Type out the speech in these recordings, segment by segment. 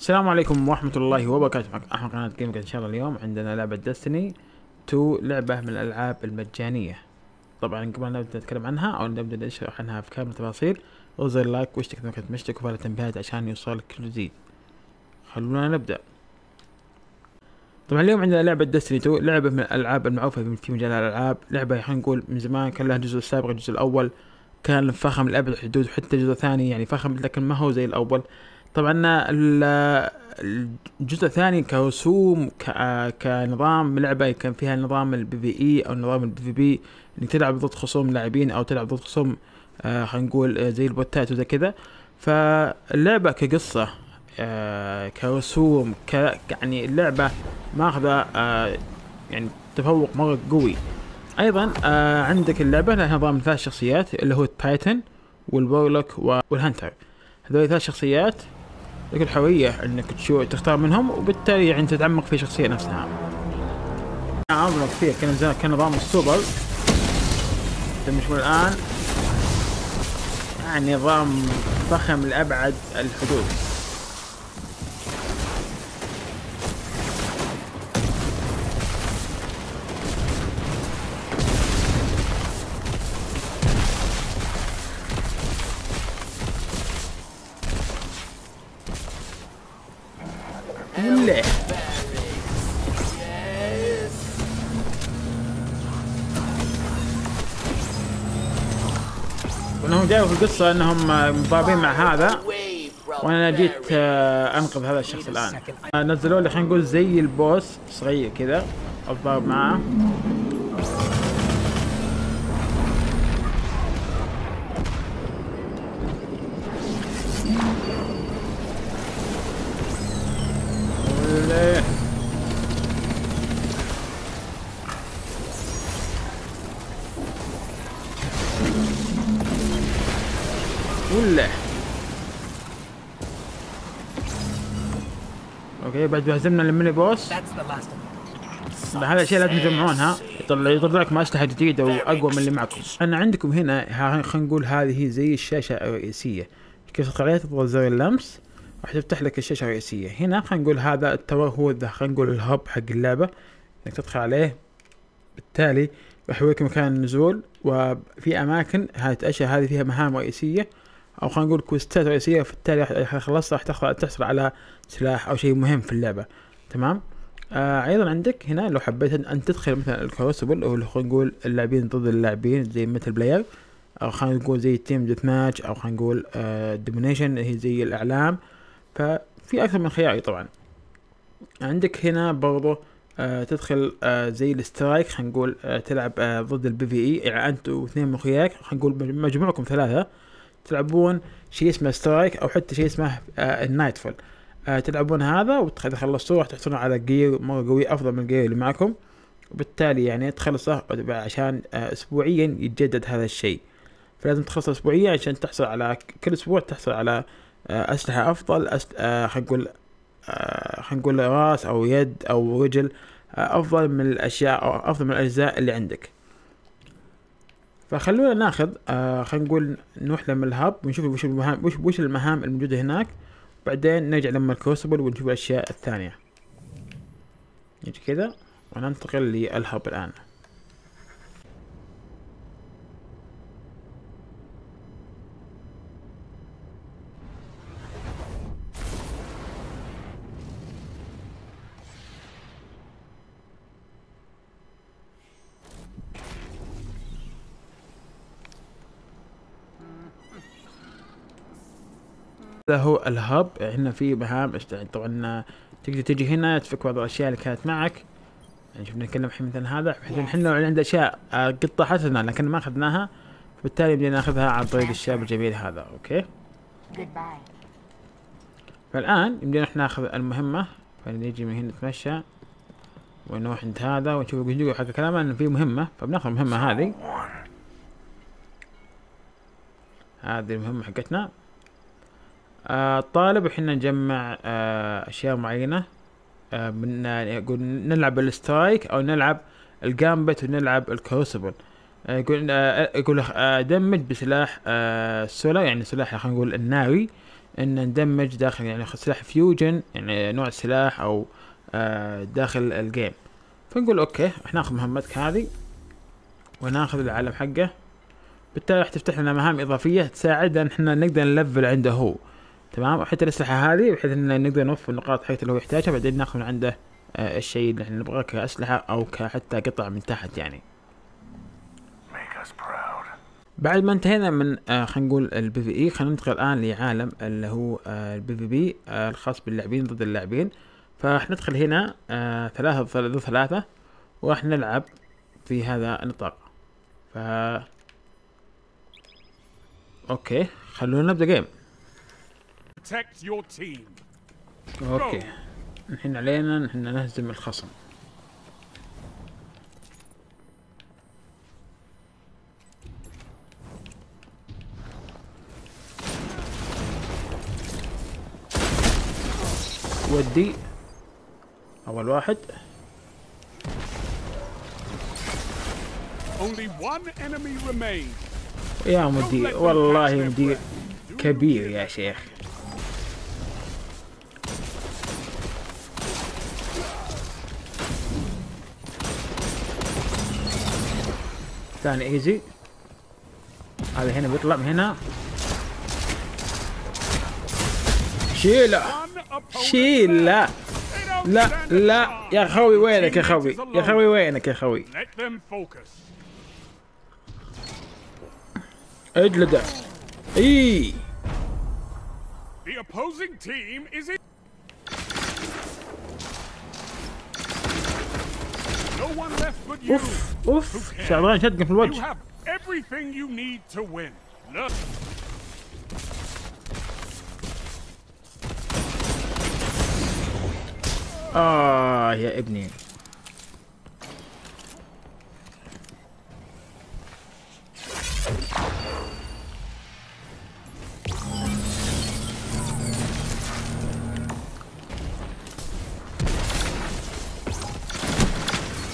السلام عليكم ورحمة الله وبركاته. معكم أحمد قناة جيمك إن شاء الله اليوم عندنا لعبة دستني 2 لعبة من الألعاب المجانية. طبعا قبل ما نبدأ نتكلم عنها أو نبدأ نشرح عنها في كامل التفاصيل اضغط لايك واشترك إذا كنت مشترك وفعل التنبيهات عشان يوصلك كل جديد. خلونا نبدأ. طبعا اليوم عندنا لعبة دستني 2 لعبة من الألعاب المعروفة في مجال الألعاب. لعبة خلينا نقول من زمان كان لها الجزء السابق الجزء الأول. كان فخم لأبعد الحدود وحتى الجزء الثاني يعني فخم لكن ما هو زي الأول. طبعا ال- الجزء الثاني كرسوم كنظام لعبة كان فيها نظام ال PVE أو نظام ال PVP إنك تلعب ضد خصوم لاعبين أو تلعب ضد خصوم آه خلينا نقول آه، زي ال bots وزي كذا. فاللعبة كقصة آه كرسوم ك يعني اللعبة ماخذة يعني تفوق مرة قوي. أيضا عندك اللعبة لها نظام ثلاث شخصيات اللي هو ال Titan وال Warlock وال Hunter هذول ثلاث شخصيات لك الحرية إنك تختار منهم وبالتالي يعني تتعمق في الشخصية نفسها. عمرك فيه كان زي- كان نظام السوبر تمشون الآن يعني نظام فخم لأبعد الحدود. ولا وأنهم جاوا في القصة إنهم مضاربين مع هذا وأنا جيت آه، أنقذ هذا الشخص الآن. نزلوا لي خلينا نقول زي البوس صغير كذا الضارب معاه بعد ما هزمنا ال mini boss. هذا الاشياء لازم تجمعونها يطلع يطلع لكم اسلحه جديدة وأقوى من اللي معكم. أنا عندكم هنا خلينا نقول هذه زي الشاشة الرئيسية. كيف عليها تضغط زر اللمس راح تفتح لك الشاشة الرئيسية. هنا خلينا نقول هذا ال Tower هو خلينا نقول ال hub حق اللعبة. إنك تدخل عليه. بالتالي راح يوريك مكان النزول وفي أماكن هذه الأشياء هذه فيها مهام رئيسية. أو خلينا نقول quest ات رئيسيه فبالتالي راح خلصت راح تحصل على سلاح أو شيء مهم في اللعبة. تمام؟ آه أيضا عندك هنا لو حبيت ان تدخل مثلا ال Crucible أو خلينا نقول اللاعبين ضد اللاعبين زي مثل player أو خلينا نقول زي team deathmatch أو خلينا نقول آه domination هي زي الأعلام. ففي أكثر من خيار طبعا. عندك هنا برضو آه تدخل آه زي ال strike خلينا نقول آه تلعب آه ضد ال PVE يعني أنت واثنين من اخوياك خلينا نقول مجموعكم ثلاثة. تلعبون شيء اسمه strike أو حتى شيء اسمه آه ال Nightfall آه تلعبون هذا واذا خلصتوه راح تحصلون على gear مرة قوي أفضل من ال gear اللي معكم. وبالتالي يعني تخلصه عشان آه اسبوعيا يتجدد هذا الشيء. فلازم تخلصه اسبوعيا عشان تحصل على كل أسبوع تحصل على آه أسلحة أفضل أس... آه خلينا نقول آه خلينا نقول راس أو يد أو رجل آه أفضل من الأشياء أو أفضل من الأجزاء اللي عندك. فخلونا ناخذ آه خلينا نقول نروح لما الهاب ونشوف وش المهام وش, وش المهام الموجودة هناك. بعدين نرجع لما الكروسبل ونشوف الأشياء الثانية. نجي كذا وننتقل للهب الآن. هذا هو الهب. هنا في مهام طبعا تقدر تجي هنا تفك بعض الأشياء اللي كانت معك. يعني شوف نتكلم الحين مثلا هذا. الحين إحنا عندنا أشياء آه، قطة حسنة لكن ما أخذناها. فبالتالي بدنا نأخذها عن طريق الشاب الجميل هذا. أوكي. فالآن يمدينا إحنا نأخذ المهمة. فنيجي من هنا نتمشى. ونروح عند هذا. ونشوف يقول حق كلامه إنه في مهمة. فبنأخذ المهمة هذه. هذه المهمة حقتنا. الطالب وحنا نجمع آه أشياء معينة آه من يقول نلعب ال strike أو نلعب ال Gambit ونلعب ال Crucible. آه، يقول آه، يقول آه، damage بسلاح آه، سولا يعني سلاح خلينا نقول الناري إن ن damage داخل يعني سلاح fusion يعني نوع سلاح أو آه، داخل ال game. فنقول okay ناخذ مهمتك هذه وناخذ العلم حقه. بالتالي راح تفتح لنا مهام إضافية تساعدنا إحنا نقدر ن level عنده هو. تمام؟ وحتى الأسلحة هذه بحيث إن نقدر نوفر النقاط حقته اللي هو يحتاجها بعدين ناخذ من عنده آه، الشيء اللي إحنا نبغاه كأسلحة أو كحتى قطع من تحت يعني. بعد ما انتهينا من آه خلينا نقول ال PVE خلينا ندخل الآن لعالم اللي هو آه ال PVP آه الخاص باللاعبين ضد اللاعبين. فراح ندخل هنا آه ثلاثة ضد ثلاثة وراح نلعب في هذا النطاق. ف okay خلونا نبدأ game Protect your team. okay الحين علينا نحن نهزم الخصم ودي اول واحد Only one enemy remains. يا مدير والله مدير كبير يا شيخ الثاني ايزي هذا هنا بيطلع من هنا شيله شيله لا لا يا خوي وينك يا خوي يا خوي وينك يا خوي اجلده اي اوف اوف شعران شدقه في الوجه. آه يا ابني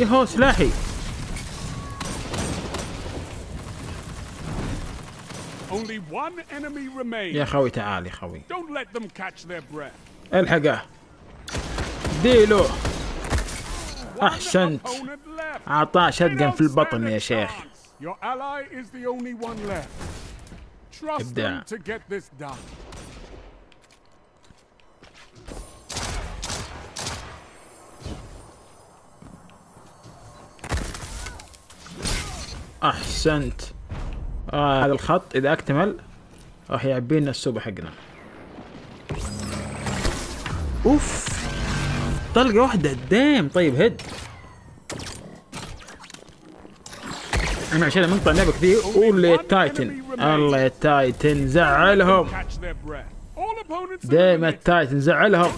يهو سلاحي Only one enemy remains. يا خوي تعال يا خوي Don't let them catch their breath. الحقه ديلو left. اعطاه don't في البطن يا شيخ chance. أحسنت. آه هذا الخط إذا أكتمل راح يعبي لنا السوبر حقنا. أوف. طلقة واحدة. دام طيب هد أنا عشان مقطع لعبة كثير. قول لي التايتن الله يا التايتن زعلهم. دايما. التايتن زعلهم.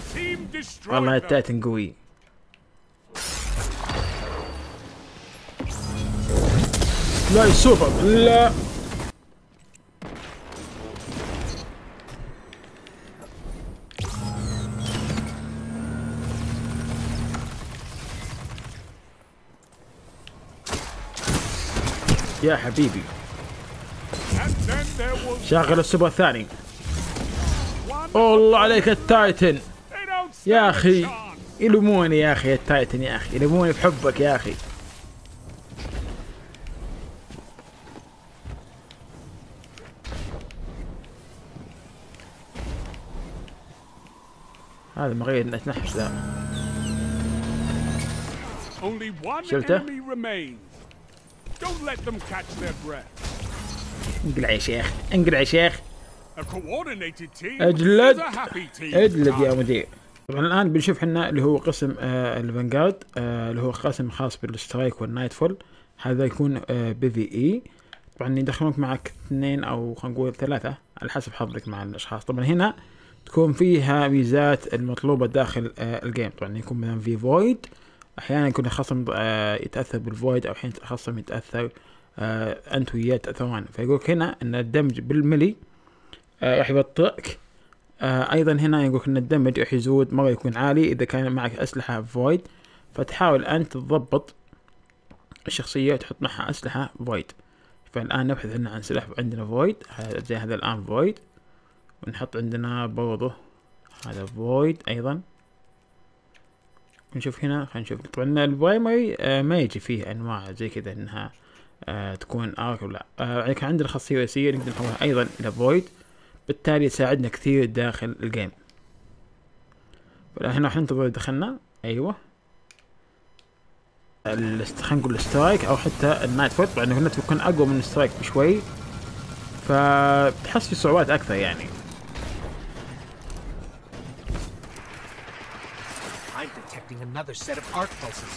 والله. التايتن قوي. لا السوبر لا. يا حبيبي. شغل السوبر الثاني. الله عليك ال Titan. يا أخي. يلوموني يا أخي ال Titan يا أخي. يلوموني بحبك يا أخي. Let them catch their breath. انقلع يا شيخ انقلع يا شيخ. أجلد. أجلد يا مدير. طبعا الآن بنشوف إحنا اللي هو قسم آه ال Vanguard آه اللي هو قسم خاص بال strike وال Nightfall هذا يكون آه PVE. طبعا يدخلونك معك اثنين أو خلينا نقول ثلاثة على حسب حظك مع الأشخاص. طبعا هنا تكون فيها ميزات المطلوبة داخل آه ال game طبعا يكون مثلا في void أحيانا يكون الخصم آه يتأثر بال void أو أحيانا الخصم يتأثر آه أنت وياه تاثران فيقولك هنا إن ال damage بال melee راح يبطئك. أيضا هنا يقول إن ال damage راح يزود مرة يكون عالي إذا كان معك أسلحة void فتحاول انت تضبط الشخصية تحط معها أسلحة void فالآن نبحث هنا عن سلاح عندنا void زي هذا الآن void ونحط عندنا برضه هذا void أيضا. نشوف هنا خلينا نشوف. طبعا ال primary آه ما يجي فيه أنواع زي كذا إنها آه تكون arc ولا آه يعني كان عندنا خاصية رئيسية نقدر نحولها أيضا إلى void بالتالي يساعدنا كثير داخل ال game فالآن هنا راح ننتظر دخلنا. الاست- خلينا نقول ال strike أو حتى ال Nightfall طبعا هنا تكون أقوى من ال strike بشوي. فتحس في صعوبات أكثر يعني. detecting another set of arc pulses.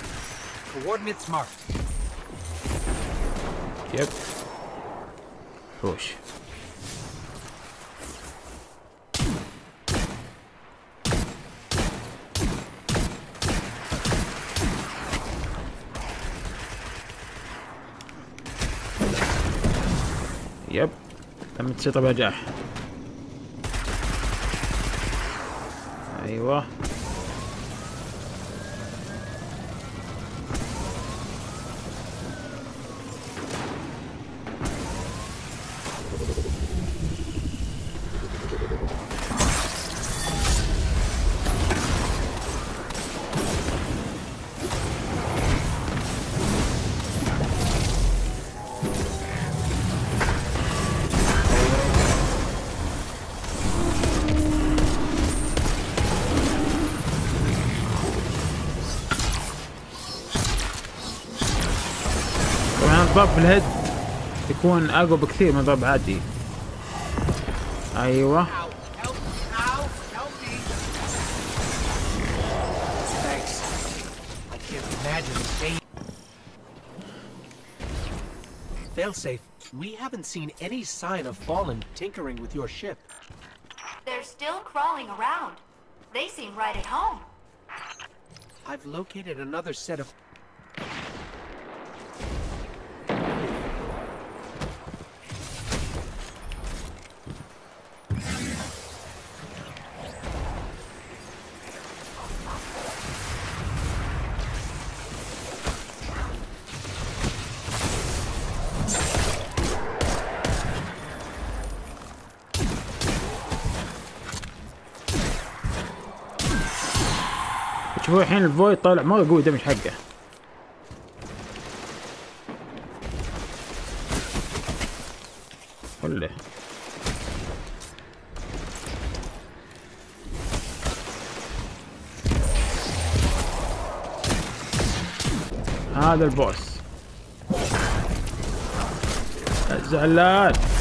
Coordinates marked. يب وش يب تم تسيطر بنجاح ايوه طبعا الضرب في الهيد يكون اقوى بكثير من ضرب عادي ايوه Ow! Help! Ow! Help me! Thanks. I can't imagine the pain. Failsafe, we haven't seen any sign of Fallen tinkering with your ship. They're still crawling around. They seem right at home. I've located another set of. شوفوا الحين الفويد طالع مره قوي دمج حقه. كله هذا البوس. زعلان.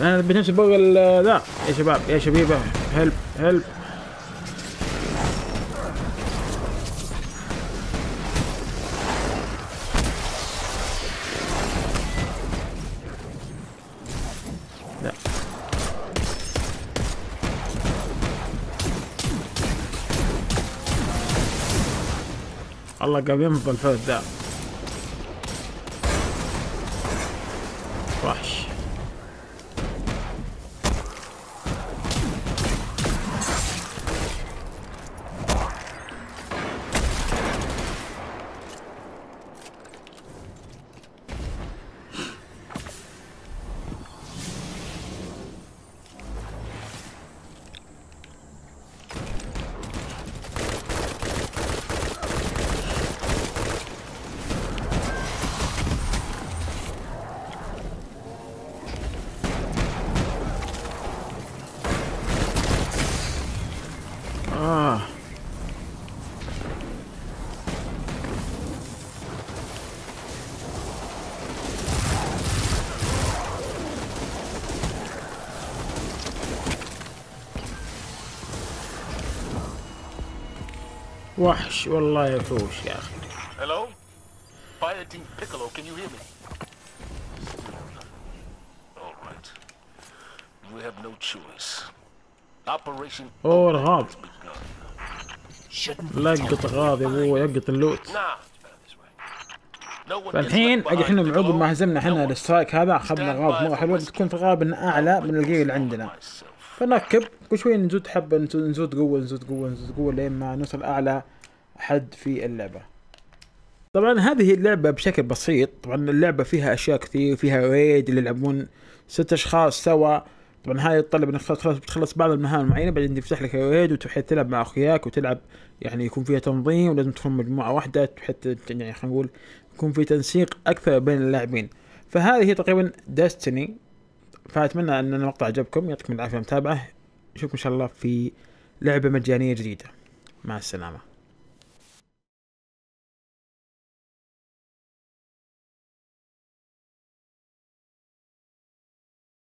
أنا فوق ال- ذا يا شباب يا شبيبة هلب هلب لا. الله قام ينفض الفوز ذا وحش والله يا فوش يا أخي. هلو فاير تيم كان يو هير مي اورايت وي هاف نو تشويس اوبريشن أوه الغاب لقط غاب يا أبوه يقط اللوت. فالحين أجي إحنا عقب ما هزمنا إحنا الاسترايك هذا أخذنا غاب مو حلوة تكون في غاب أعلى من الجيل اللي عندنا. فنركب كل شوي نزود حبة نزود قوة نزود قوة نزود قوة لين ما نوصل أعلى حد في اللعبة. طبعا هذه اللعبة بشكل بسيط. طبعا اللعبة فيها أشياء كثير فيها raid اللي يلعبون ست أشخاص سوا. طبعا هاي يتطلب إنك خلاص بتخلص بعض المهام المعينة بعدين تفتح لك raid وتحيث تلعب مع أخوياك وتلعب يعني يكون فيها تنظيم ولازم تكون مجموعة واحدة حتى يعني خلينا نقول يكون في تنسيق أكثر بين اللاعبين. فهذه هي تقريبا ديستني فأتمنى أن المقطع عجبكم يعطيكم العافية متابعة. نشوفكم إن شاء الله في لعبة مجانية جديدة. مع السلامة.